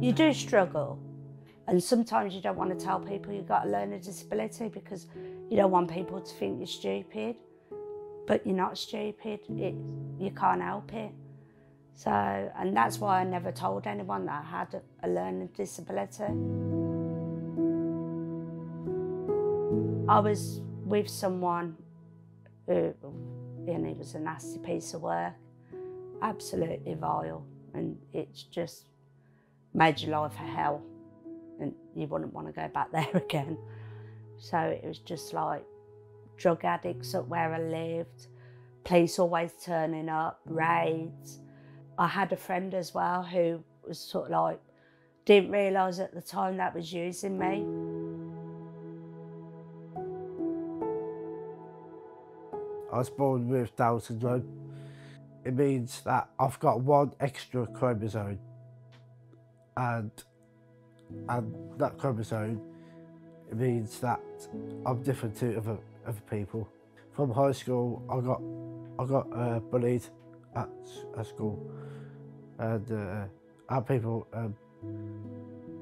You do struggle, and sometimes you don't want to tell people you've got a learning disability because you don't want people to think you're stupid. But you're not stupid, it, you can't help it. So, and that's why I never told anyone that I had a, a learning disability. I was with someone who, and it was a nasty piece of work, absolutely vile, and it's just made your life a hell, and you wouldn't want to go back there again. So it was just like drug addicts up where I lived, police always turning up, raids. I had a friend as well who was sort of like, didn't realise at the time that was using me. I was born with Down syndrome. It means that I've got one extra chromosome and and that chromosome means that I'm different to other other people. From high school, I got I got uh, bullied at, at school, and uh, had people um,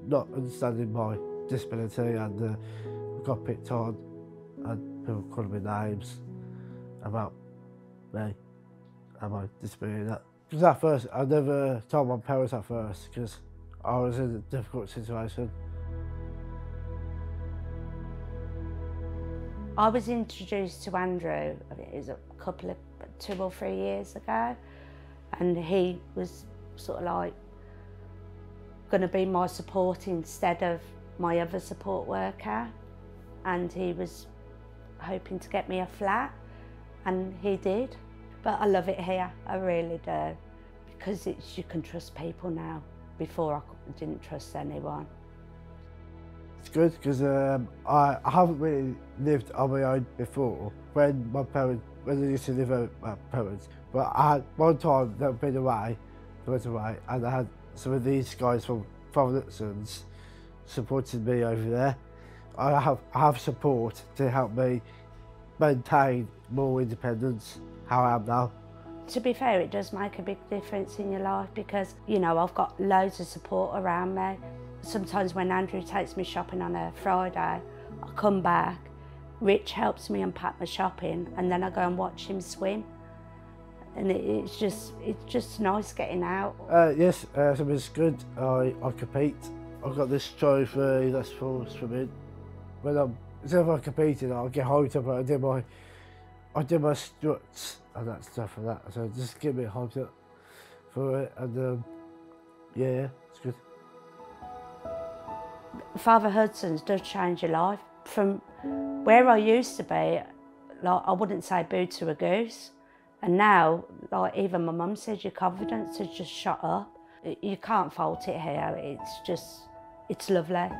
not understanding my disability, and uh, got picked on, and people calling me names about me and my disability. Because at first I never told my parents at first because I was in a difficult situation. I was introduced to Andrew, it was a couple of, two or three years ago, and he was sort of like going to be my support instead of my other support worker. And he was hoping to get me a flat, and he did. But I love it here, I really do, because it's, you can trust people now. before I didn't trust anyone. It's good because um, I, I haven't really lived on my own before. When my parents, when I used to live with my parents, but I had one time that had been away, they went away, and I had some of these guys from Providence supported me over there. I have, I have support to help me maintain more independence how I am now. To be fair, it does make a big difference in your life because, you know, I've got loads of support around me. Sometimes when Andrew takes me shopping on a Friday, I come back, Rich helps me unpack my shopping and then I go and watch him swim. And it, it's just it's just nice getting out. Uh, yes, uh, it's good. I, I compete. I've got this trophy that's for swimming. When I'm, if I competing, I'll get home to I do my, I do my struts and that stuff and that. So just give me hyped up for it and um, yeah, it's good. Father Hudson's does change your life. From where I used to be, like I wouldn't say boo to a goose. And now, like even my mum says, your confidence has just shot up. You can't fault it here. It's just, it's lovely.